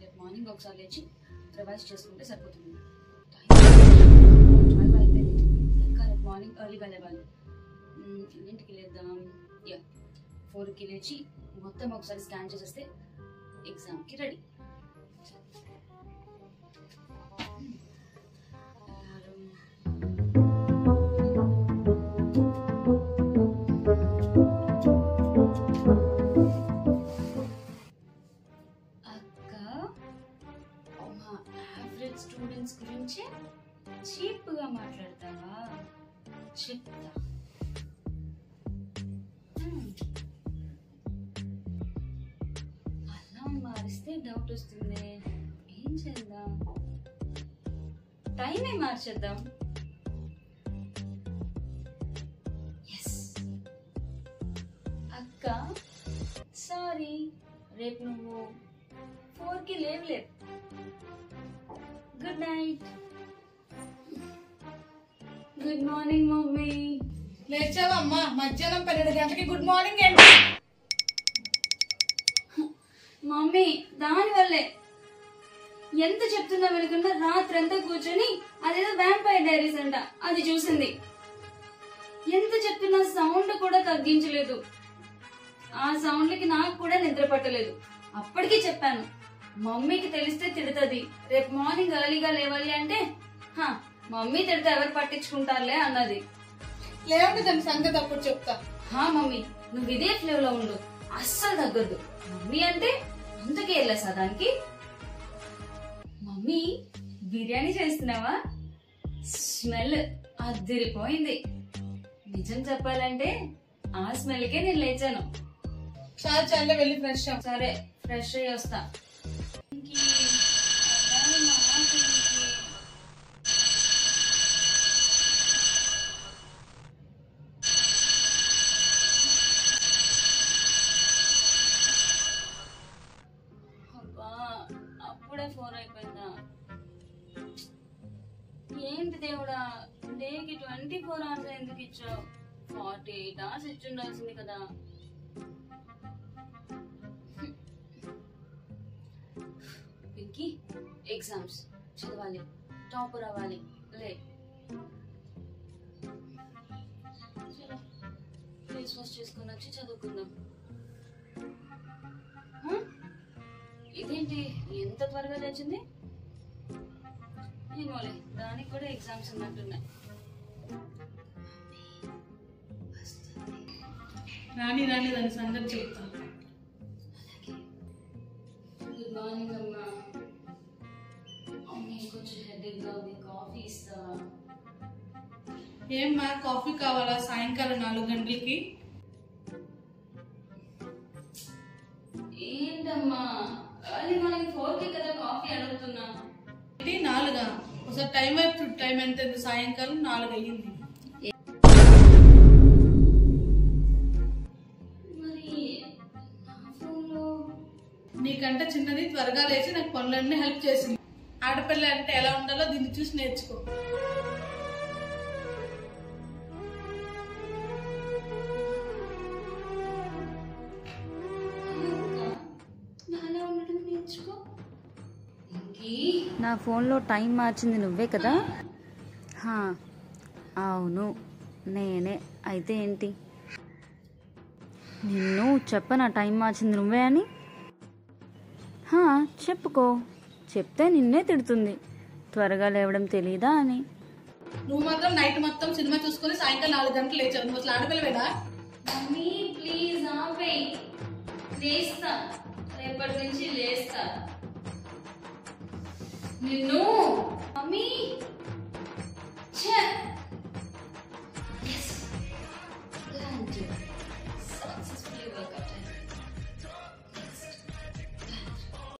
రేపు మార్నింగ్ ఒకసారి లేచి రివైజ్ చేసుకుంటే సరిపోతుంది. ట్వెల్వ్ అయిపోయింది. ఇంకా రేపు మార్నింగ్ ఎర్లీగా లేవాలి. ఎన్నింటికి లేద్దాం? యా. ఫోర్కి లేచి మొత్తం ఒకసారి స్కాన్ చేసేస్తే ఎగ్జామ్కి రెడీ. అక్క చెప్తా హ్మ్. అలా మారిస్తే డౌట్ వస్తుంది ఏం చేద్దాం టైమే మార్చేద్దాం ఎస్ అక్క సారీ రేపు నువ్వు ఫోర్కి లేవలేదు good night good morning mummy. లేచావమ్మా మధ్యాహ్నం పన్నెండు గంటలకి గుడ్ మార్నింగ్ ఏంటి? మమ్మీ దానివల్లే ఎంత చెప్తున్నా వినకుండా రాత్రంతా కూర్చొని అదేదో వ్యాంపైర్ డైరీస్ అంట అది చూసింది. ఎంత చెప్తున్నా సౌండ్ కూడా తగ్గించలేదు. ఆ సౌండ్లకి నాకు కూడా నిద్ర పట్టలేదు. అప్పటికి చెప్పాను మమ్మీకి తెలిస్తే తిడుతుంది. రేపు మార్నింగ్ ఎర్లీగా లేవాలి అంటే "హా, మమ్మీ తిడితే ఎవరు పట్టించుకుంటారులే అన్నది. లేవండి దాని సంగతి అప్పుడు చెప్తా. హా మమ్మీ నువ్వు ఇదే ఫ్లేవ్లో ఉండు. అస్సలు తగ్గొద్దు. మమ్మీ అంటే అందుకే వెళ్ళసా దానికి. మమ్మీ బిర్యానీ చేస్తున్నావా? స్మెల్ అదిరిపోయింది. నిజం చెప్పాలంటే ఆ స్మెల్కే నేను లేచాను. చాలా చాలా వెళ్ళి ఫ్రెష్. సరే ఫ్రెష్ అయ్యి వస్తా ఇంకీ, అలా నాకు ఇంకీ. అబ్బా అప్పుడే ఫోర్ అయిపోయిందా? ఏంటి దేవుడా? డేకి ట్వంటీ ఫోర్ అవర్స్ ఎందుకు ఇచ్చావు? ఫార్టీ ఎయిట్ అవర్స్ ఇచ్చి ఉండాల్సింది కదా. పింకీ ఎగ్జామ్స్. చదవాలి. టాపర్ అవ్వాలి లే. ఫేస్ వాష్ చేసుకుని వచ్చి చదువుకుందాం. ఇదేంటి? ఎంత త్వరగా లేచింది? ఏమోలే దానికి కూడా ఎగ్జామ్స్ ఉన్నట్టున్నాయి. రాని రాని దాని సంగతి చెప్తా. గుడ్ మార్నింగ్ అమ్మా కొంచెం హెడేక్గా ఉంది కాఫీ ఇస్తావా? ఏం మా కాఫీ కావాలా సాయంకాలం నాలుగు గంటలకి? ఏంటమ్మా? అది మనకి కదా కాఫీ అడుగుతున్నా. నాలుగా. ఒకసారి టైం టైం ఎంత? సాయంకాలం నాలుగు అయ్యింది. నీకంటే చిన్నది త్వరగా లేచి నాకు పనులన్నీ హెల్ప్ చేసింది. ఆడపిల్ల అంటే ఎలా ఉండాలో దీన్ని చూసి నేర్చుకో. నా ఫోన్లో టైం మార్చింది నువ్వే కదా? హా, అవును నేనే. అయితే ఏంటి? నిన్ను చెప్పనా టైం మార్చింది నువ్వే అని? హా, చెప్పుకో. చెప్తే నిన్నే తిడుతుంది. త్వరగా లేవడం తెలీదా అని? నువ్వు మాత్రం నైట్ మొత్తం సినిమా చూసుకొని సాయంకాలం నాలుగు గంటలు లేచావు. నువ్వు అసలు ఆడపిల్లవేనా? మమ్మీ ప్లీజ్ లేస్తా. రేపటి నుంచి లేస్తా. निन्नू मम्मी छह।